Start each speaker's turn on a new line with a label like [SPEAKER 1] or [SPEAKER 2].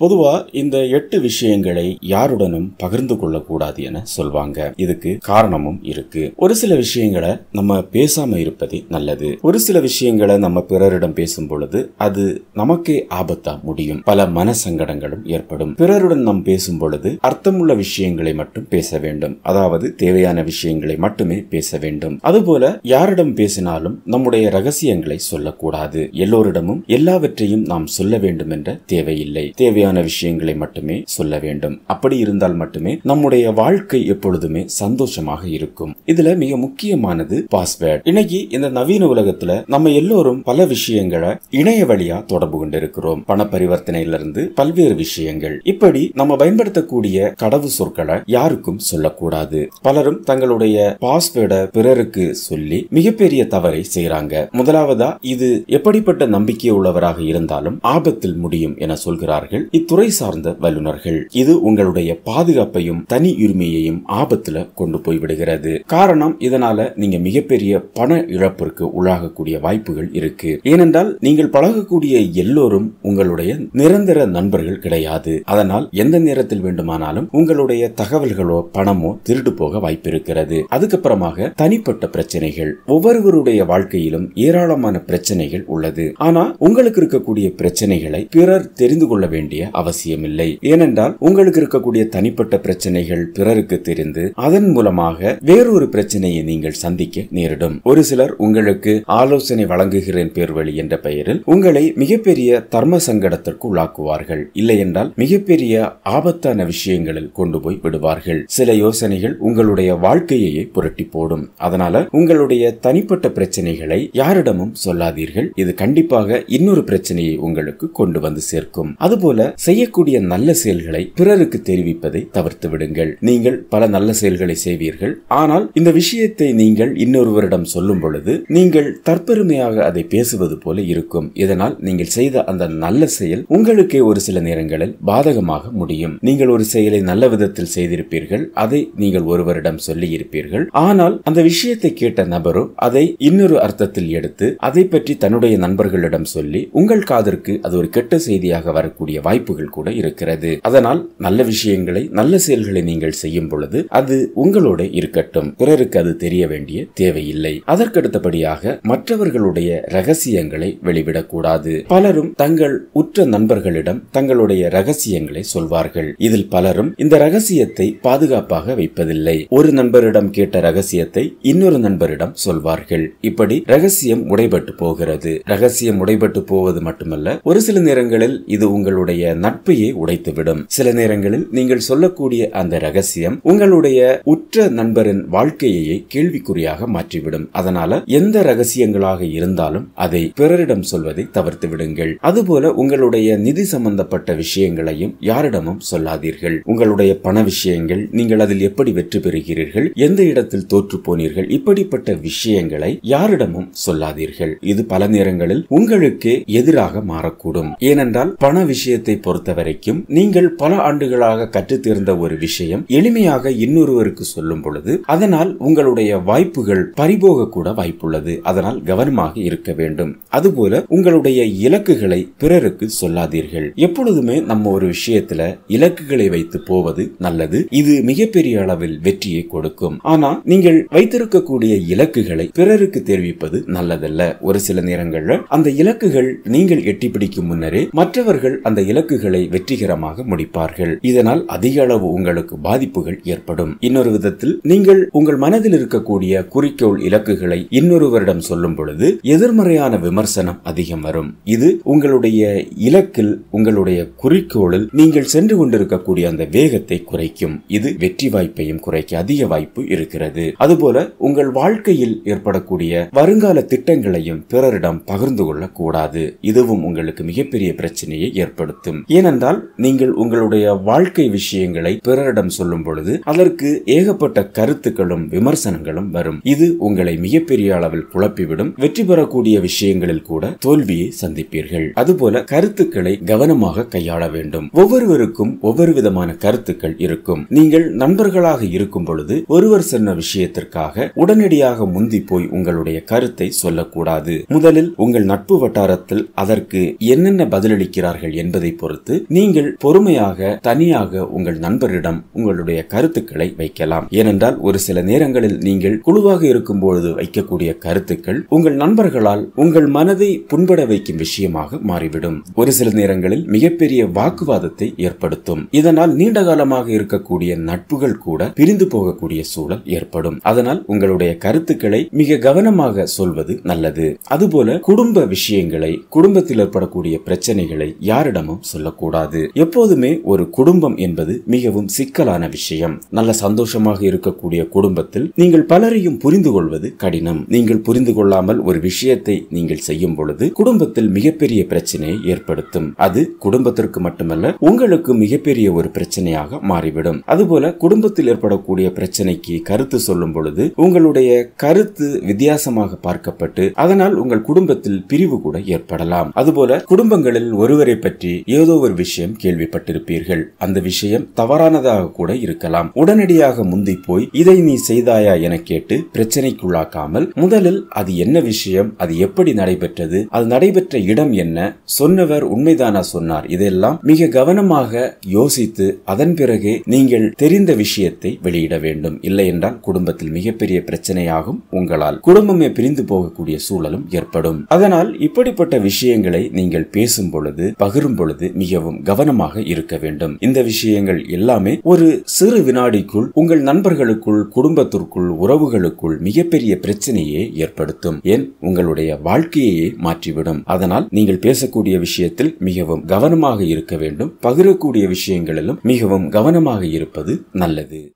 [SPEAKER 1] பொதுவா இந்த எட்டு விஷயங்களை யாருடனும் பகிர்ந்து கொள்ளக்கூடாது என சொல்வாங்க. இதுக்கு காரணமும் இருக்கு. ஒரு சில விஷயங்களை நம்ம பேசாம இருப்பதே நல்லது. ஒரு சில விஷயங்களை நம்ம பிறரிடம் பேசும் பொழுது அது நமக்கே ஆபத்தா முடியும். பல மன சங்கடங்களும் ஏற்படும். பிறருடன் நாம் பேசும் பொழுது அர்த்தமுள்ள விஷயங்களை மட்டும் பேச வேண்டும். அதாவது தேவையான விஷயங்களை மட்டுமே பேச வேண்டும். அதுபோல யாரிடம் பேசினாலும் நம்முடைய ரகசியங்களை சொல்லக்கூடாது. எல்லோரிடமும் எல்லாவற்றையும் நாம் சொல்ல வேண்டும் என்ற தேவையில்லை. தேவையான விஷயங்களை மட்டுமே சொல்ல வேண்டும். அப்படி இருந்தால் மட்டுமே நம்முடைய வாழ்க்கை எப்பொழுதுமே சந்தோஷமாக இருக்கும். இதுல மிக முக்கியமானது பாஸ்வேர்ட் இன்னைக்கு இந்த நவீன உலகத்துல நம்ம எல்லோரும் பல விஷயங்களை இணைய வழியா தொடர்பு கொண்டிருக்கிறோம். பண பரிவர்த்தனையிலிருந்து பல்வேறு விஷயங்கள். இப்படி நம்ம பயன்படுத்தக்கூடிய கடவு சொற்களை யாருக்கும் சொல்லக்கூடாது. பலரும் தங்களுடைய பாஸ்வேர்டை பிறருக்கு சொல்லி மிகப்பெரிய தவறை செய்யறாங்க முதலாவதா இது எப்படிப்பட்ட நம்பிக்கை உள்ளவராக இருந்தாலும் ஆபத்தில் முடியும் என சொல்கிறார்கள். இத்துறை சார்ந்த வல்லுநர்கள். இது உங்களுடைய பாதுகாப்பையும் தனி உரிமையையும் ஆபத்துல கொண்டு போய் விடுகிறது காரணம் இதனால நீங்க மிகப்பெரிய பண இழப்பிற்கு உள்ளாகக்கூடிய வாய்ப்புகள் இருக்கு. ஏனென்றால் நீங்கள் பழகக்கூடிய எல்லோரும் உங்களுடைய நிரந்தர நண்பர்கள் கிடையாது. அதனால் எந்த நேரத்தில் வேண்டுமானாலும் உங்களுடைய தகவல்களோ பணமோ திருடு போக வாய்ப்பு இருக்கிறது அதுக்கப்புறமாக தனிப்பட்ட பிரச்சனைகள். ஒவ்வொருவருடைய வாழ்க்கையிலும் ஏராளமான பிரச்சனைகள் உள்ளது. ஆனா உங்களுக்கு இருக்கக்கூடிய பிரச்சனைகளை பிறர் தெரிந்து கொள்ள வேண்டிய அவசியமில்லை. ஏனென்றால் உங்களுக்கு இருக்கக்கூடிய தனிப்பட்ட பிரச்சனைகள் பிறருக்கு தெரிந்து அதன் மூலமாக வேறொரு பிரச்சனையை நீங்கள் சந்திக்க நேரிடும். ஒரு சிலர் உங்களுக்கு ஆலோசனை வழங்குகிறேன் பேர்வழி என்ற பெயரில் உங்களை மிகப்பெரிய தர்ம சங்கடத்திற்கு உள்ளாக்குவார்கள். இல்லை என்றால் மிகப்பெரிய ஆபத்தான விஷயங்களில் கொண்டு போய் விடுவார்கள். சில யோசனைகள் உங்களுடைய வாழ்க்கையையே புரட்டி போடும். அதனால உங்களுடைய தனிப்பட்ட பிரச்சனைகளை யாரிடமும் சொல்லாதீர்கள். இது கண்டிப்பாக இன்னொரு பிரச்சனையை உங்களுக்கு கொண்டு வந்து சேர்க்கும். அதுபோல செய்யக்கூடிய நல்ல செயல்களை பிறருக்கு தெரிவிப்பதை தவிர்த்து விடுங்கள். நீங்கள் பல நல்ல செயல்களை செய்வீர்கள். ஆனால் இந்த விஷயத்தை நீங்கள் இன்னொருவரிடம் சொல்லும் பொழுது நீங்கள் தற்பெருமையாக அதை பேசுவது போல இருக்கும். இதனால் நீங்கள் செய்த அந்த நல்ல செயல் உங்களுக்கே ஒரு சில நேரங்களில் பாதகமாக முடியும். நீங்கள் ஒரு செயலை நல்ல விதத்தில் செய்திருப்பீர்கள். அதை நீங்கள் ஒருவரிடம் சொல்லி இருப்பீர்கள் ஆனால் அந்த விஷயத்தை கேட்ட நபரோ அதை இன்னொரு அர்த்தத்தில் எடுத்து அதை பற்றி தன்னுடைய நண்பர்களிடம் சொல்லி உங்கள் காதற்கு அது ஒரு கெட்ட செய்தியாக வரக்கூடிய வாய்ப்பு வாய்ப்புகள் கூட இருக்கிறது. அதனால் நல்ல விஷயங்களை நல்ல செயல்களை நீங்கள் செய்யும் பொழுது அது உங்களோட இருக்கட்டும். பிறருக்கு அது தெரிய வேண்டிய தேவையில்லை. அதற்கடுத்தபடியாக மற்றவர்களுடைய ரகசியங்களை வெளிவிடக்கூடாது. பலரும் தங்கள் உற்ற நண்பர்களிடம் தங்களுடைய ரகசியங்களை சொல்வார்கள். இதில் பலரும் இந்த ரகசியத்தை பாதுகாப்பாக வைப்பதில்லை. ஒரு நண்பரிடம் கேட்ட ரகசியத்தை இன்னொரு நண்பரிடம் சொல்வார்கள். இப்படி ரகசியம் உடைபட்டு போகிறது. ரகசியம் உடைபட்டு போவது மட்டுமல்ல ஒரு சில நேரங்களில் இது உங்களுடைய நட்பையே உடைத்துவிடும். சில நேரங்களில் நீங்கள் சொல்லக்கூடிய அந்த ரகசியம் உங்களுடைய உற்ற நண்பரின் வாழ்க்கையை கேள்விக்குறியாக மாற்றிவிடும். அதனால எந்த ரகசியங்களாக இருந்தாலும் அதை பிறரிடம் சொல்வதை தவிர்த்து விடுங்கள். அதுபோல உங்களுடைய நிதி சம்பந்தப்பட்ட விஷயங்களையும் யாரிடமும் சொல்லாதீர்கள். உங்களுடைய பண விஷயங்கள் நீங்கள் அதில் எப்படி வெற்றி பெறுகிறீர்கள்? எந்த இடத்தில் தோற்று போனீர்கள்? இப்படிப்பட்ட விஷயங்களை யாரிடமும் சொல்லாதீர்கள். இது பல நேரங்களில் உங்களுக்கு எதிராக மாறக்கூடும். ஏனென்றால் பண விஷயத்தை பொறுத்த வரைக்கும் நீங்கள் பல ஆண்டுகளாக கற்றுத்தீர்ந்த ஒரு விஷயம் எளிமையாக இன்னொருவருக்கு சொல்லும் பொழுது அதனால் உங்களுடைய வாய்ப்புகள் பறிபோக கூட வாய்ப்புள்ளது. அதனால் கவனமாக இருக்க வேண்டும். அதுபோல உங்களுடைய இலக்குகளை பிறருக்கு சொல்லாதீர்கள். எப்பொழுதுமே நம்ம ஒரு விஷயத்துல இலக்குகளை வைத்து போவது நல்லது. இது மிகப்பெரிய அளவில் வெற்றியை கொடுக்கும். ஆனா நீங்கள் வைத்திருக்கக்கூடிய இலக்குகளை பிறருக்கு தெரிவிப்பது நல்லதல்ல. ஒரு சில நேரங்கள்ல அந்த இலக்குகள் நீங்கள் எட்டி பிடிக்கும் முன்னரே மற்றவர்கள் அந்த இலக்கு இலக்குகளை வெற்றிகரமாக முடிப்பார்கள். இதனால் அதிக அளவு உங்களுக்கு பாதிப்புகள் ஏற்படும். இன்னொரு விதத்தில் நீங்கள் உங்கள் மனதில் இருக்கக்கூடிய குறிக்கோள் இலக்குகளை இன்னொருவரிடம் சொல்லும் பொழுது எதிர்மறையான விமர்சனம் அதிகம் வரும். இது உங்களுடைய இலக்கில் உங்களுடைய குறிக்கோளில் நீங்கள் சென்று கொண்டிருக்கக்கூடிய அந்த வேகத்தை குறைக்கும். இது வெற்றி வாய்ப்பையும் குறைக்க அதிக வாய்ப்பு இருக்கிறது. அதுபோல உங்கள் வாழ்க்கையில் ஏற்படக்கூடிய வருங்கால திட்டங்களையும் பிறரிடம் பகிர்ந்து கொள்ளக்கூடாது. இதுவும் உங்களுக்கு மிகப்பெரிய பிரச்சனையை ஏற்படுத்தும். ஏனென்றால் நீங்கள் உங்களுடைய வாழ்க்கை விஷயங்களை பிறரிடம் சொல்லும் பொழுது அதற்கு ஏகப்பட்ட கருத்துக்களும் விமர்சனங்களும் வரும். இது உங்களை மிகப்பெரிய அளவில் குழப்பிவிடும். வெற்றி பெறக்கூடிய விஷயங்களில் கூட தோல்வியை சந்திப்பீர்கள். அதுபோல கருத்துக்களை கவனமாக கையாள வேண்டும். ஒவ்வொருவருக்கும் ஒவ்வொரு விதமான கருத்துக்கள் இருக்கும். நீங்கள் நண்பர்களாக இருக்கும் பொழுது ஒருவர் சொன்ன விஷயத்திற்காக உடனடியாக முந்தி போய் உங்களுடைய கருத்தை சொல்லக்கூடாது. முதலில் உங்கள் நட்பு வட்டாரத்தில் அதற்கு என்னென்ன பதிலளிக்கிறார்கள் என்பதை பொறுத்து பொறுத்து நீங்கள் பொறுமையாக தனியாக உங்கள் நண்பரிடம் உங்களுடைய கருத்துக்களை வைக்கலாம். ஏனென்றால் ஒரு சில நேரங்களில் நீங்கள் குழுவாக இருக்கும் பொழுது வைக்கக்கூடிய கருத்துக்கள் உங்கள் நண்பர்களால் உங்கள் மனதை புண்பட வைக்கும் விஷயமாக மாறிவிடும். ஒரு சில நேரங்களில் மிகப்பெரிய வாக்குவாதத்தை ஏற்படுத்தும். இதனால் நீண்ட காலமாக இருக்கக்கூடிய நட்புகள் கூட பிரிந்து போகக்கூடிய சூழல் ஏற்படும். அதனால் உங்களுடைய கருத்துக்களை மிக கவனமாக சொல்வது நல்லது. அதுபோல குடும்ப விஷயங்களை குடும்பத்தில் ஏற்படக்கூடிய பிரச்சனைகளை யாரிடமும் சொல்லக்கூடாது. எப்போதுமே ஒரு குடும்பம் என்பது மிகவும் சிக்கலான விஷயம். நல்ல சந்தோஷமாக இருக்கக்கூடிய குடும்பத்தில் நீங்கள் பலரையும் புரிந்து கொள்வது கடினம். நீங்கள் புரிந்து கொள்ளாமல் ஒரு விஷயத்தை நீங்கள் செய்யும் பொழுது குடும்பத்தில் மிகப்பெரிய பிரச்சனையை ஏற்படுத்தும். அது குடும்பத்திற்கு மட்டுமல்ல உங்களுக்கு மிகப்பெரிய ஒரு பிரச்சனையாக மாறிவிடும். அதுபோல குடும்பத்தில் ஏற்படக்கூடிய பிரச்சனைக்கு கருத்து சொல்லும் பொழுது உங்களுடைய கருத்து வித்தியாசமாக பார்க்கப்பட்டு அதனால் உங்கள் குடும்பத்தில் பிரிவு கூட ஏற்படலாம். அதுபோல குடும்பங்களில் ஒருவரை பற்றி ஏதோ ஒரு விஷயம் கேள்விப்பட்டிருப்பீர்கள். அந்த விஷயம் தவறானதாக கூட இருக்கலாம். உடனடியாக முந்தி போய் இதை நீ செய்தாயா? என கேட்டு பிரச்சனைக்குள்ளாக்காமல் முதலில் அது என்ன விஷயம் அது எப்படி நடைபெற்றது அது நடைபெற்ற இடம் என்ன சொன்னவர் உண்மைதானா சொன்னார். இதெல்லாம் மிக கவனமாக யோசித்து அதன் பிறகே நீங்கள் தெரிந்த விஷயத்தை வெளியிட வேண்டும். இல்லை என்றால் குடும்பத்தில் மிகப்பெரிய பிரச்சனையாகும் உங்களால். குடும்பமே பிரிந்து போகக்கூடிய சூழலும் ஏற்படும். அதனால் இப்படிப்பட்ட விஷயங்களை நீங்கள் பேசும் பொழுது பகிரும் பொழுது மிகவும் கவனமாக இருக்க வேண்டும். இந்த விஷயங்கள் எல்லாமே ஒரு சிறு வினாடிக்குள் உங்கள் நண்பர்களுக்குள் குடும்பத்திற்குள் உறவுகளுக்குள் மிகப்பெரிய பிரச்சனையை ஏற்படுத்தும். ஏன்? உங்களுடைய வாழ்க்கையே மாற்றிவிடும். அதனால் நீங்கள் பேசக்கூடிய விஷயத்தில் மிகவும் கவனமாக இருக்க வேண்டும். பகிரக்கூடிய விஷயங்களிலும் மிகவும் கவனமாக இருப்பது நல்லது.